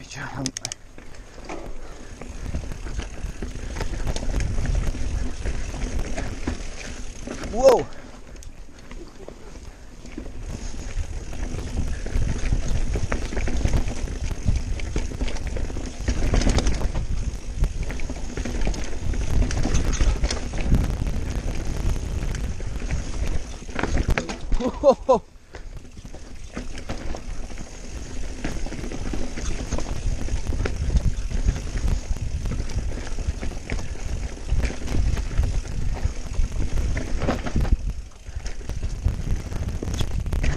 piča. Wow. Whoa. To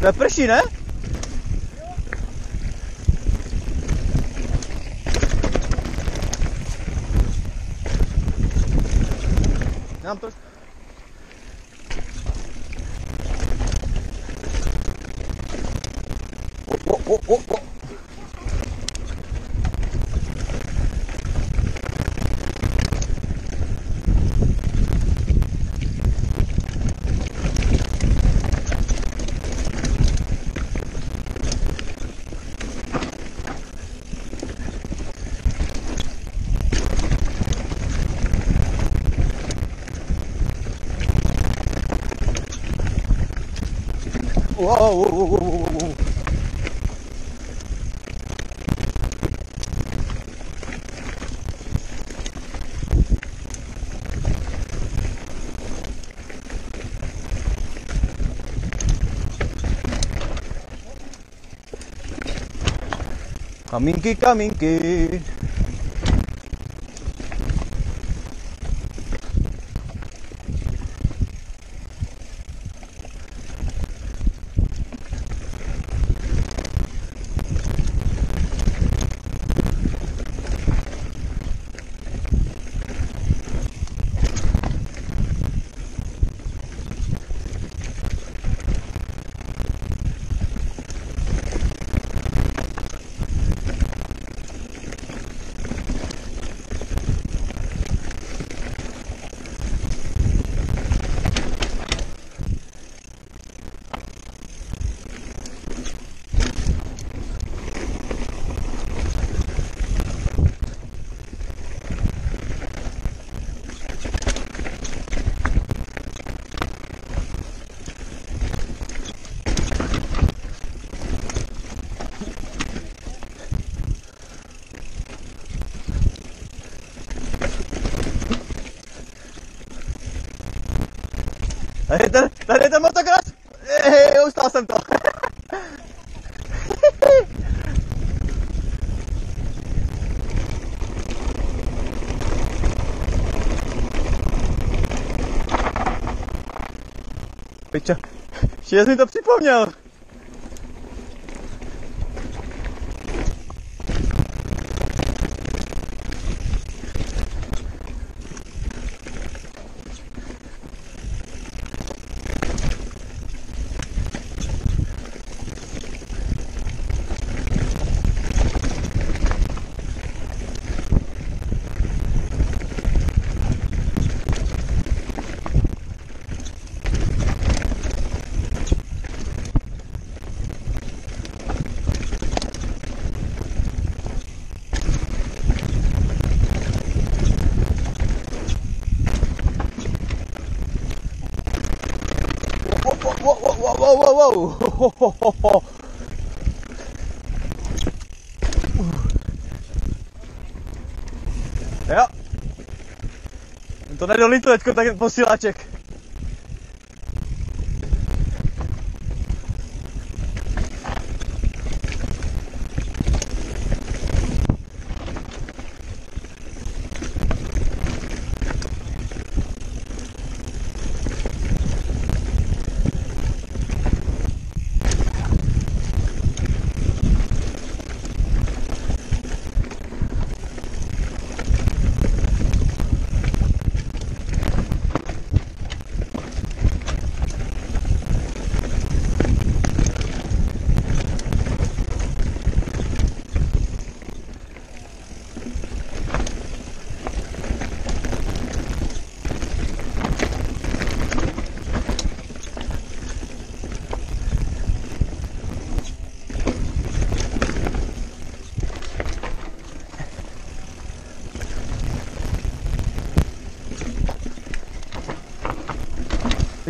La prescina, eh? Non per Wow, wow, wow, wow, wow, wow. Kamínky, kamínky. Tady ten, tady ten motokros! Ej, ustál jsem to. Piča, jsi mi to připomněl. wow, wow. ho, ho. Jo. To nedolítl teďko tak posíláček.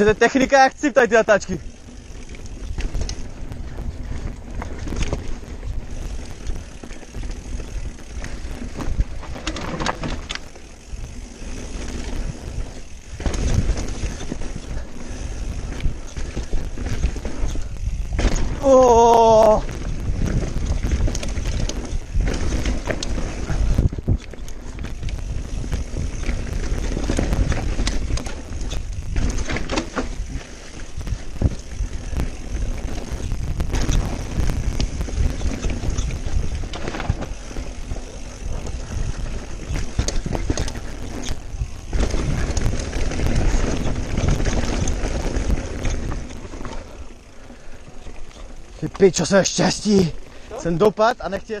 Ještě to je technika jak cip tady tyhle tačky. pičo, své štěstí. Jsem dopad a nechtěl...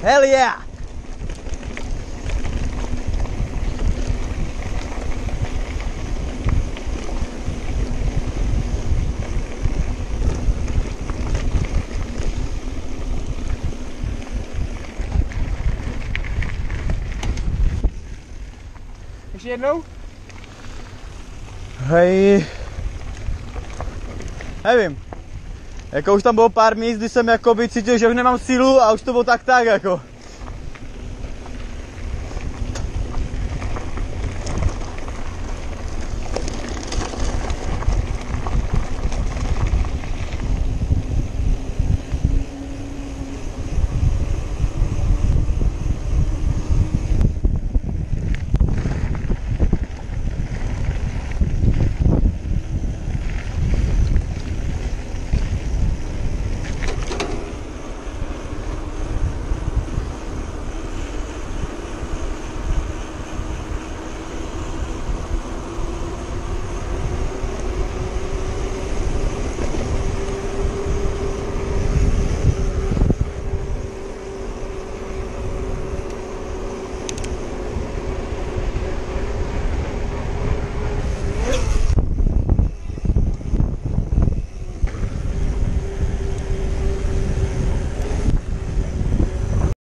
Hell yeah! Is je nou? Hey. have him. Jako už tam bylo pár míst, kdy jsem jakoby cítil, že už nemám sílu a už to bylo tak tak jako.